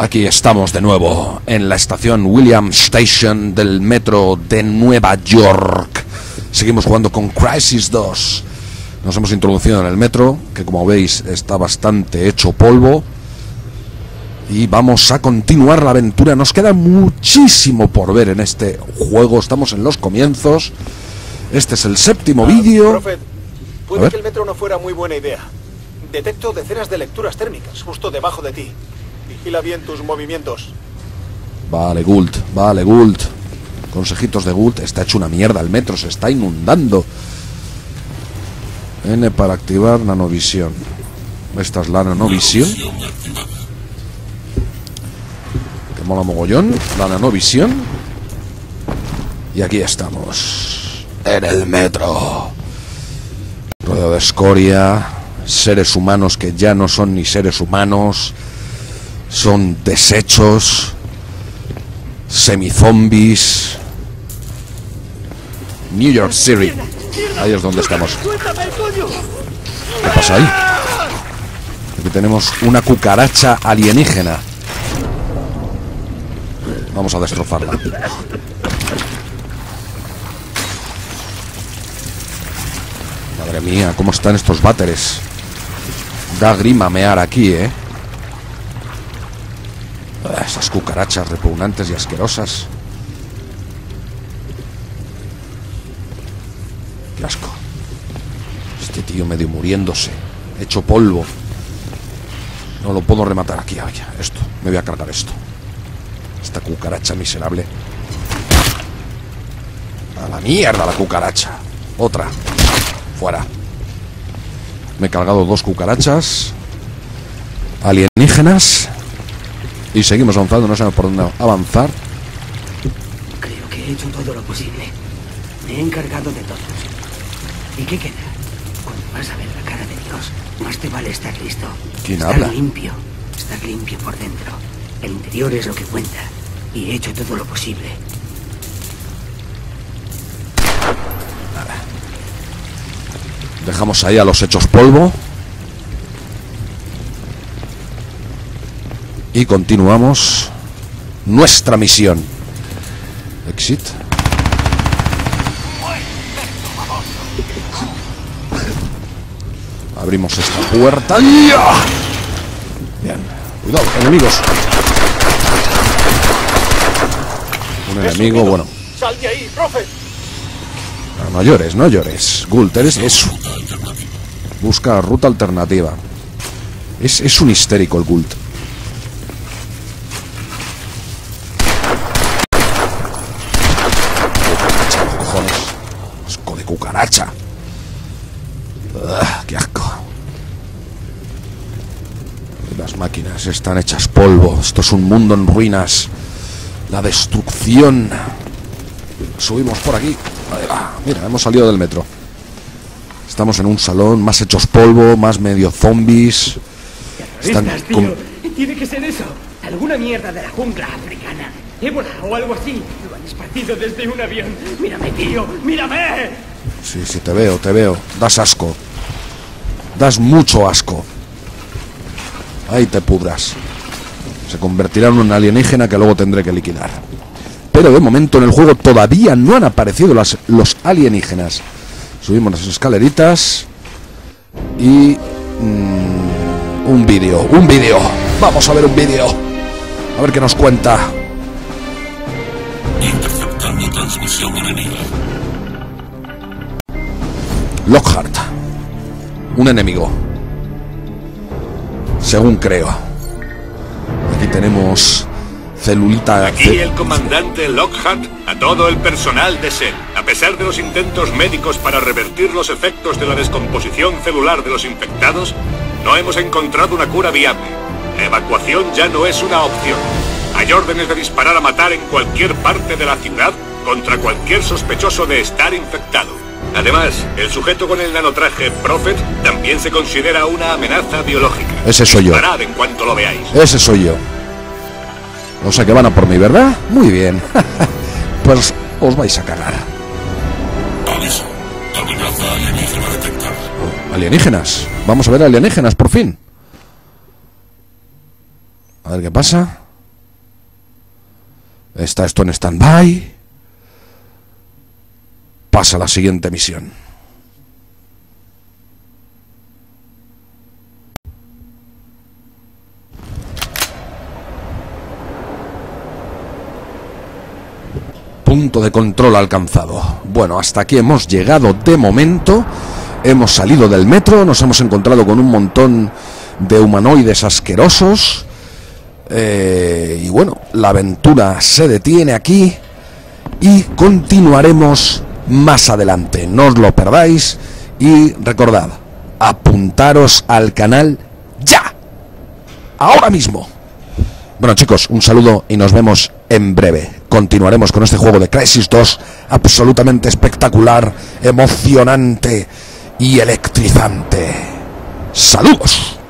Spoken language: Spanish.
Aquí estamos de nuevo en la estación William Station del metro de Nueva York. Seguimos jugando con Crisis 2. Nos hemos introducido en el metro, que como veis está bastante hecho polvo. Y vamos a continuar la aventura. Nos queda muchísimo por ver en este juego. Estamos en los comienzos. Este es el séptimo vídeo. Prophet, A puede que el metro no fuera muy buena idea. Detecto decenas de lecturas térmicas justo debajo de ti. Vigila bien tus movimientos. Vale, Gult, vale, Gult. Consejitos de Gult. Está hecho una mierda el metro, se está inundando. N para activar nanovisión. Esta es la nanovisión. Que mola mogollón. La nanovisión. Y aquí estamos. En el metro. Rodeo de escoria. Seres humanos que ya no son ni seres humanos. Son desechos semizombies. New York City. Ahí es donde estamos. ¿Qué pasa ahí? Aquí tenemos una cucaracha alienígena. Vamos a destrozarla. Madre mía, ¿cómo están estos váteres? Da grima mear aquí, ¿eh? Esas cucarachas repugnantes y asquerosas. Qué asco. Este tío medio muriéndose. Hecho polvo. No lo puedo rematar aquí. Esto. Me voy a cargar esto. Esta cucaracha miserable. A la mierda la cucaracha. Otra. Fuera. Me he cargado dos cucarachas. Alienígenas. Y seguimos avanzando, no sabemos por dónde avanzar. Creo que he hecho todo lo posible. Me he encargado de todo. ¿Y qué queda? Cuando vas a ver la cara de Dios, más te vale estar listo. ¿Quién estar habla? limpio. Estar limpio por dentro. El interior es lo que cuenta. Y he hecho todo lo posible. Dejamos ahí a los hechos polvo. Y continuamos nuestra misión. Exit. Abrimos esta puerta. ¡Ya! Bien. Cuidado, enemigos. Un enemigo, bueno. ¡Sal de ahí, Prophet! No, no llores, no llores. Gult, eres eso. Busca ruta alternativa. Es, es un histérico el Gult. Cucaracha, cojones. Asco de cucaracha. Ah, ¡Qué asco! Las máquinas están hechas polvo. Esto es un mundo en ruinas. La destrucción. Subimos por aquí. Ahí va. Mira, hemos salido del metro. Estamos en un salón más hechos polvo, más medio zombies. Están con- Tiene que ser eso. Alguna mierda de la jungla africana. Ébola o algo así. Lo han esparcido desde un avión. Mírame, tío. Mírame. Sí, sí, te veo, te veo. Das asco. Das mucho asco. Ahí te pudras. Se convertirá en un alienígena que luego tendré que liquidar. Pero de momento en el juego todavía no han aparecido los alienígenas. Subimos las escaleritas. Y... mm, un vídeo, un vídeo. Vamos a ver un vídeo. A ver qué nos cuenta. Interceptando transmisión enemiga. Lockhart. Un enemigo. Según creo. Aquí tenemos celulita. Aquí el comandante Lockhart a todo el personal de SEL. A pesar de los intentos médicos para revertir los efectos de la descomposición celular de los infectados, no hemos encontrado una cura viable. La evacuación ya no es una opción. Hay órdenes de disparar a matar en cualquier parte de la ciudad contra cualquier sospechoso de estar infectado. Además, el sujeto con el nanotraje Prophet también se considera una amenaza biológica. Ese soy yo. Disparad en cuanto lo veáis. Ese soy yo. O sea que van a por mí, ¿verdad? Muy bien. pues os vais a cagar. Aviso. Amenaza alienígena detectada. Alienígenas. Vamos a ver alienígenas, por fin. A ver qué pasa. Está esto en stand-by. Pasa a la siguiente misión. Punto de control alcanzado. Bueno, hasta aquí hemos llegado de momento. Hemos salido del metro, nos hemos encontrado con un montón de humanoides asquerosos. Eh, y bueno, la aventura se detiene aquí y continuaremos más adelante. No os lo perdáis y recordad, apuntaros al canal ya. Ahora mismo. Bueno chicos, un saludo y nos vemos en breve. Continuaremos con este juego de Crisis 2 absolutamente espectacular, emocionante y electrizante. Saludos.